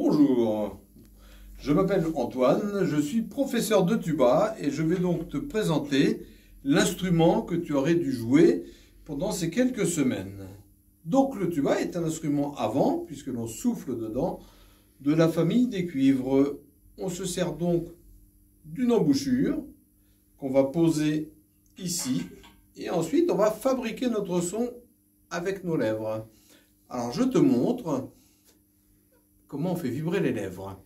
Bonjour, je m'appelle Antoine, je suis professeur de tuba et je vais donc te présenter l'instrument que tu aurais dû jouer pendant ces quelques semaines. Donc le tuba est un instrument avant, puisque l'on souffle dedans, de la famille des cuivres. On se sert donc d'une embouchure qu'on va poser ici et ensuite on va fabriquer notre son avec nos lèvres. Alors je te montre comment on fait vibrer les lèvres.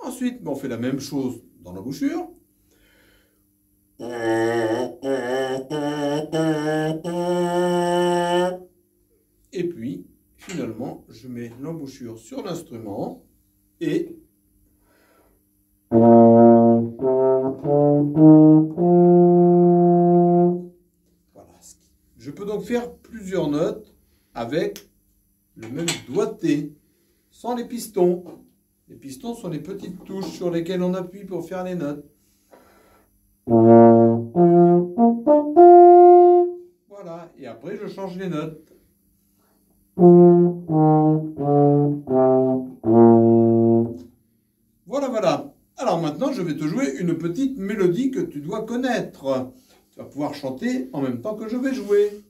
Ensuite, on fait la même chose dans la bouchure. Et puis, finalement, je mets l'embouchure sur l'instrument et Je peux donc faire plusieurs notes avec le même doigté, sans les pistons. Les pistons sont les petites touches sur lesquelles on appuie pour faire les notes. Voilà, et après je change les notes. Voilà, voilà. Alors maintenant, je vais te jouer une petite mélodie que tu dois connaître. Tu vas pouvoir chanter en même temps que je vais jouer.